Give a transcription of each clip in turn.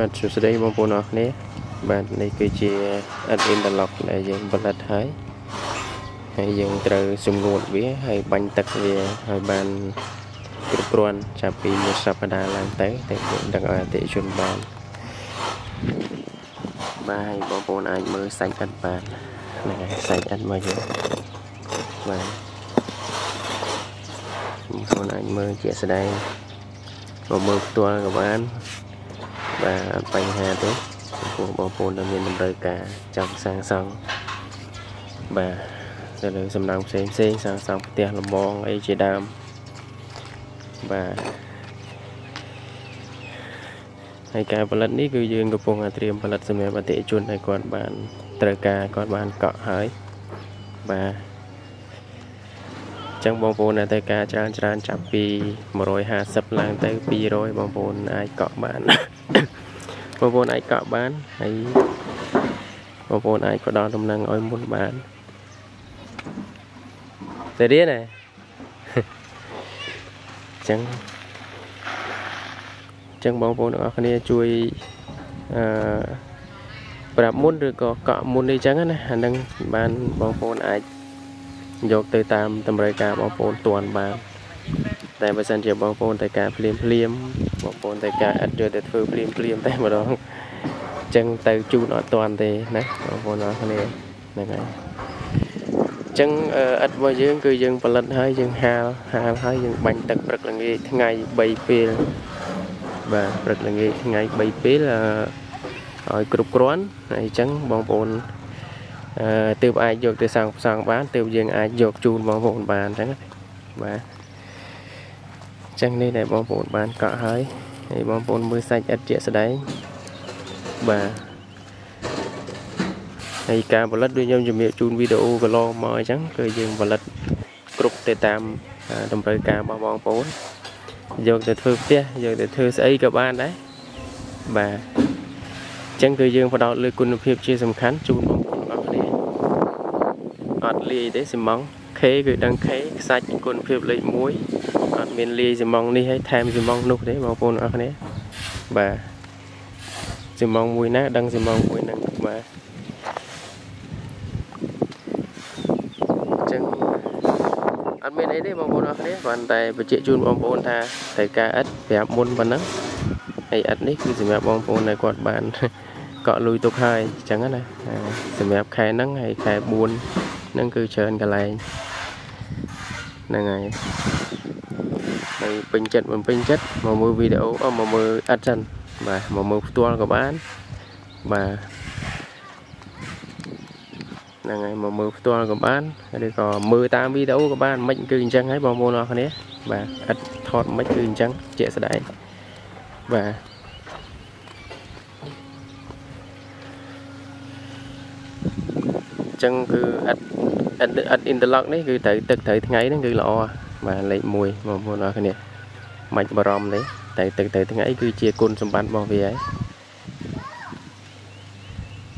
បាទសួស្តីបងប្អូនអរគ្នាបាទនេះគឺជា admin interlock ដែលយើងផលិតហើយហើយយើងត្រូវសម្ងួតវាហើយបាញ់ទឹកវាឲ្យបានគ្រប់គ្រាន់ចាប់ពីមួយសប្តាហ៍ឡើងទៅតែយើងដឹកឲ្យអតិថិជនបានបាទហើយបងប្អូនអាចមើលសាច់ឥដ្ឋបានហ្នឹងហើយសាច់ឥដ្ឋមកយើងបាទបងប្អូនអាចមើលជាក់ស្ដែងមកមើលផ្ទាល់ក៏បាន បាទអត់បញ្ហាទេចំពោះបងប្អូនដែលមានតម្រូវការចង់សាងសង់បាទទៅលើសំណង់ផ្សេងផ្សេងសាងសង់ផ្ទះលំងអីជាដើមបាទហើយការផលិតនេះគឺយើងកំពុងតែត្រៀមផលិតសម្រាប់អតិថិជនឲ្យគាត់បានត្រូវការគាត់បានកក់ហើយបាទ ចឹងបងប្អូនដែលត្រូវការច្រើនច្រើនចាប់ពី150ឡើងទៅ200បងប្អូនអាចកក់បានបងប្អូនអាចកក់បានហើយបងប្អូនអាចផ្ដល់ដំណឹងឲ្យមុនបានទៅរៀនហ៎ចឹងចឹងបងប្អូនទាំងអស់គ្នាជួយអឺប្រាប់មុនឬក៏កក់មុននេះចឹងណាអានឹងបានបងប្អូនអាច យកទៅតាមតម្រូវការបងប្អូនទាន់បានតែបើសិនជាបងប្អូនតែការភ្លាមភ្លាមបងប្អូនតែការឥតយកទៅធ្វើភ្លាមភ្លាមតែម្ដងអញ្ចឹងទៅជូនអត់ទាន់ទេណាបងប្អូនអរគ្នាហ្នឹងហើយអញ្ចឹងឥតរបស់យើងគឺយើងផលិតហើយយើងហាលហាលហើយយើងបាញ់ទឹកព្រឹកល្ងាចថ្ងៃ3ពេលបាទព្រឹកល្ងាចថ្ងៃ3ពេលឲ្យគ្រប់គ្រាន់ហើយអញ្ចឹងបងប្អូនអឺ ទើបអាចយកទៅសាងផ្សងបានទើបយើងអាចយកជូនបងប្អូនបានអញ្ចឹងបាទអញ្ចឹងនេះដែលបងប្អូនបានកក់ហើយហើយបងប្អូនមើលសាច់ឥតជាក់ស្ដែងបាទហើយការផលិតដូចខ្ញុំជំរាបជូនវីដេអូកន្លងមកអញ្ចឹងគឺយើងផលិតគ្រប់ទៅតាមតម្រូវការរបស់បងប្អូនយកទៅធ្វើផ្ទះយកទៅធ្វើស្អីក៏បានដែរបាទអញ្ចឹងគឺយើងផ្ដោតលើគុណភាពជាសំខាន់ជូនបងប្អូនអរគ្នា អត់លាយទេស៊ីម៉ង់ K គឺដឹង K ខ្សាច់គុណភាពលេខ1អត់មានលាយស៊ីម៉ង់នេះហើយថែមស៊ីម៉ង់នោះទេបងប្អូនអរគ្នាបាទស៊ីម៉ង់មួយណាដឹងស៊ីម៉ង់មួយហ្នឹងបាទចឹងអត់មានអីទេបងប្អូនអរគ្នាគ្រាន់តែបញ្ជាក់ជូនបងប្អូនថាត្រូវការឥតប្រាប់មុនប៉ុណ្ណឹងហើយឥតនេះគឺសម្រាប់បងប្អូនដែលគាត់បានកក់លុយទុកហើយអញ្ចឹងណាសម្រាប់ខែហ្នឹងហើយខែ4 ហ្នឹងគឺច្រើនកន្លែងហ្នឹងហើយហើយពេញចិត្តមិនពេញចិត្តមកមើលវីដេអូអមកមើលឥតសិនបាទមកមើលផ្ទាល់ក៏បានបាទហ្នឹងហើយមកមើលផ្ទាល់ក៏បានឬក៏មើលតាមវីដេអូក៏បានមិនគឺអញ្ចឹងហើយបងប្អូនអរគ្នាបាទឥតថតមិនគឺអញ្ចឹងជាក់ស្ដែងបាទចឹងគឺឥត ឥតឥត interlock នេះគឺត្រូវទឹកត្រូវថ្ងៃហ្នឹងគឺល្អបាទលេខ1បងប្អូនអរគ្នាមិនបារម្ភទេតែទឹកត្រូវថ្ងៃគឺជាគុណសម្បត្តិរបស់វាហើយ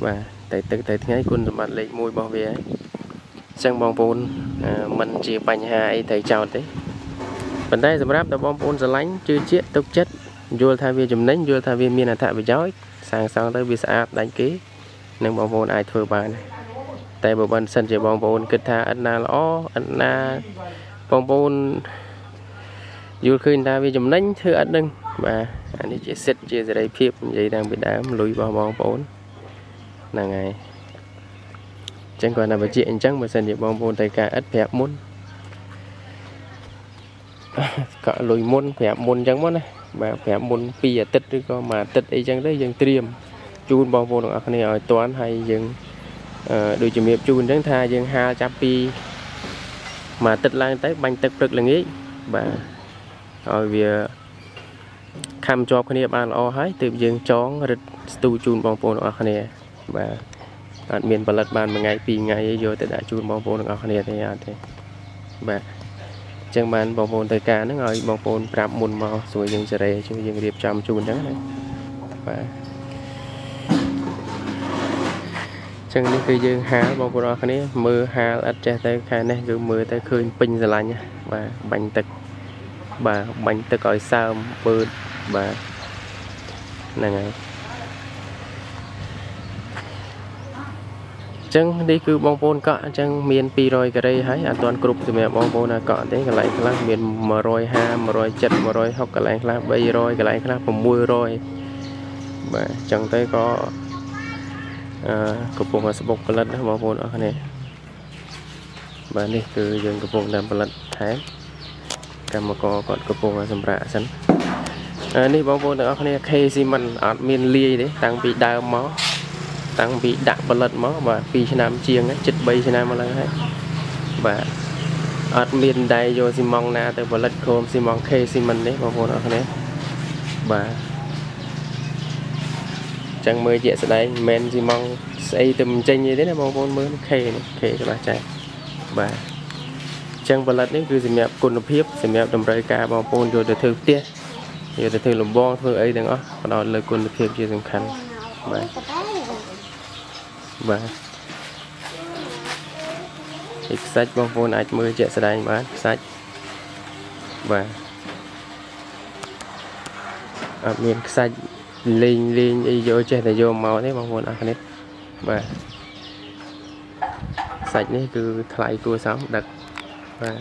បាទតែទឹកទៅថ្ងៃគុណសម្បត្តិលេខ1របស់វាហើយអញ្ចឹងបងប្អូនมันជាបញ្ហាអីត្រូវចោតទេប៉ុន្តែសម្រាប់តែបងប្អូនស្រឡាញ់ជឿជាក់ទុកចិត្តយល់ថាវាចំណេញយល់ថាវាមានអត្ថប្រយោជន៍សាងសង់ទៅវាស្អាតដាច់គេនឹងបងប្អូនអាចធ្វើបាន តែបើមិនសិនជាបងប្អូនគិតថាអត់ណាល្អអត់ណាបងប្អូនយល់ឃើញថាវាចំណេញធ្វើអត់នឹងបាទអានេះជាសិទ្ធជាសេរីភាពនិយាយតាំងពីដើមលុយរបស់បងប្អូនហ្នឹងហើយអញ្ចឹងគាត់ថាបញ្ជាក់អញ្ចឹងបើសិនជាបងប្អូនត្រូវការឥតប្រាប់មុនកក់លុយមុនប្រាប់មុនអញ្ចឹងមកណាបាទប្រាប់មុន2អាទិត្យឬក៏មួយអាទិត្យអីចឹងទៅយើងត្រៀមជូនបងប្អូនទាំងអស់គ្នាឲ្យតាន់ហើយយើងអឺ ដូចជំរាបជូនអញ្ចឹងថាយើងហាលចាប់ពីមួយអាទិត្យឡើងទៅបាញ់ទឹកព្រឹកល្ងាចបាទឲ្យវាខំជាប់គ្នាបានល្អហើយទើបយើងចងរឹតស្ទូជូនបងប្អូនទាំងអស់គ្នា បាទអត់មានផលិតបានមួយថ្ងៃពីរថ្ងៃយកទៅដាក់ជូនបងប្អូនទាំងអស់គ្នាទេអត់ទេបាទអញ្ចឹងបានបងប្អូនទៅការហ្នឹងឲ្យបងប្អូនប្រាប់មុនមកស្រួលយើងសេរីជួយយើងរៀបចំជូនអញ្ចឹងណាបាទ ចឹងនេះគឺយើងហាលបងប្អូនអរគ្នាមើលហាលឥតចេះទៅខែនេះគឺមើលទៅឃើញពេញស្រឡាញ់បាទបាញ់ទឹកបាទបាញ់ទឹកឲ្យសើមពើតបាទហ្នឹងហើយចឹងនេះគឺបងប្អូនកក់អញ្ចឹងមាន200ការ៉េហើយអត់ទាន់គ្រប់សម្រាប់បងប្អូនណាកក់ទេកន្លែងខ្លះមាន150 170 160កន្លែងខ្លះ300កន្លែងខ្លះ600បាទអញ្ចឹងទៅក៏ កំពុងតែស្បុកផលិតណាបងប្អូនអរគ្នាបាទនេះគឺយើងកំពុងតែផលិតថែមកម្មករគាត់កំពុងតែសម្រាប់សិននេះបងប្អូនទាំងអស់គ្នា K Cement អត់មានលាយទេតាំងពីដើមមកតាំងពីដាក់ផលិតមកបាទ2ឆ្នាំជាងជិត3ឆ្នាំមកហើយបាទអត់មានដែរយកស៊ីម៉ងណាទៅផលិតខោមស៊ីម៉ង K Cement នេះបងប្អូនអរគ្នាបាទ ចឹងមើលជាក់ស្ដែងមិនមែនស៊ីម៉ងស្អីទៅមិនចេញទេណាបងប្អូនមើល K នេះ K ច្បាស់ចាស់បាទចឹងផលិតនេះគឺសម្រាប់គុណភាពសម្រាប់តម្រូវការបងប្អូនយកទៅធ្វើផ្ទះយកទៅធ្វើលំបងធ្វើអីទាំងអស់ផ្ដោតលើគុណភាពជាសំខាន់បាទបាទឯខ្សាច់បងប្អូនអាចមើលជាក់ស្ដែងបានខ្សាច់បាទអត់មានខ្សាច់ លេងលេងអីយកចេះតែយកមកទេបងប្អូនអរគ្នាបាទសាច់នេះគឺថ្លៃគួរសមដឹកបាទ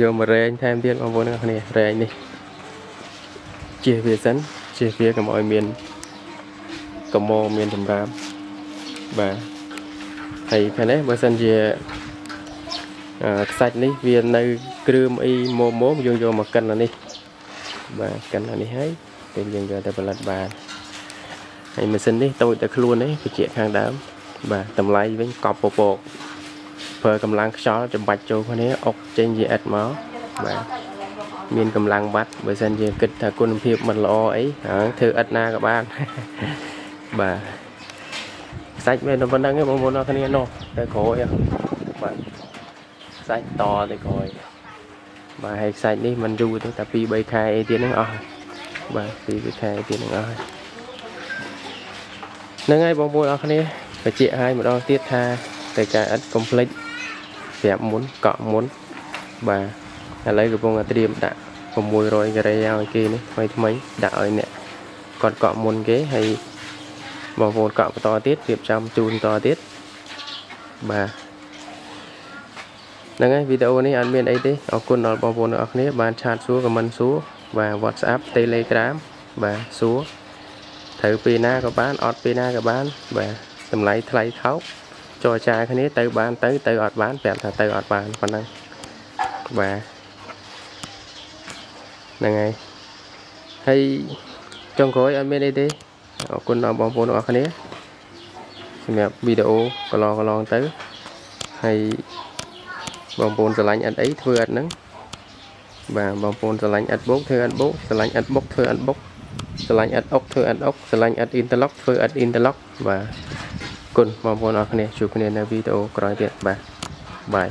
យកមករែងថែមទៀតបងប្អូនអរគ្នារែងនេះជៀសវាសិនជៀសវាកុំឲ្យមានកមោមានសម្រាប់បាទហើយខាងនេះបើសិនជាខ្សាច់នេះវានៅ គ្រឿមអីមុំមុំយើងយកមកកិនអានេះបាទកិនអានេះហើយ ពេលយើងយកទៅផលិតបានហើយម៉ាស៊ីននេះតូចតែខ្លួននេះបញ្ជាក់ខាងដើមបាទតម្លៃវិញកប់ពពកប្រើកម្លាំងខ្យល់ចម្បាច់ចូលគ្នាអុកចេញជាអិតមកបាទមានកម្លាំងបាត់បើសិនជាគិតថាគុណភាពមិនល្អអីហ្នឹងធ្វើអិតណាក៏បានបាទសាច់មានតែប៉ុណ្្នឹងឯងបងប្អូនអរគ្នានោះតែក្រោយបាទសាច់តទៅក្រោយបាទហើយខ្សាច់នេះมันយូរទេតែ2 3ខែអីទៀតហ្នឹងអស់ បាទ2 3ខែទៀតហ្នឹងអស់ហ្នឹងហើយបងប្អូនអរគ្នាបញ្ជាក់ឲ្យម្ដងទៀតថាតែការអិតកុំភ្លេចប្រាប់មុនកក់មុនបាទឥឡូវកំពុងតែត្រៀមដាក់600ការ៉េឲ្យគេនេះថ្មីថ្មីដាក់ឲ្យអ្នកគាត់កក់មុនគេហើយបងប្អូនកក់បន្តទៀតរៀបចំជូនតទៀតបាទហ្នឹងហើយវីដេអូនេះអត់មានអីទេអរគុណដល់បងប្អូនទាំងអស់គ្នាបានឆាតសួរខមមិនសួរ បាទ WhatsApp Telegram បាទសួរត្រូវពេលណាក៏បានអត់ពេលណាក៏បាន បាទតម្លៃថ្លៃថោកចរចាគ្នាទៅបានទៅទៅអត់បានប្រាប់ថាទៅអត់បានប៉ុណ្ណឹងបាទហ្នឹងហើយហើយចុងក្រោយអត់មានអីទេអរគុណដល់បងប្អូនទាំងអស់គ្នាសម្រាប់វីដេអូកន្លងកន្លងទៅហើយបងប្អូនស្រឡាញ់អត់អីធ្វើអត់ហ្នឹង បាទបងប្អូនស្រឡាញ់អត់បោកធ្វើអត់បោកស្រឡាញ់អត់បុកធ្វើអត់បុកស្រឡាញ់អត់អុកធ្វើអត់អុកស្រឡាញ់អត់អ៊ីនតឺឡុកធ្វើអត់អ៊ីនតឺឡុកបាទគុណបងប្អូនអរគ្នាជួបគ្នានៅវីដេអូក្រោយទៀតបាទបាយ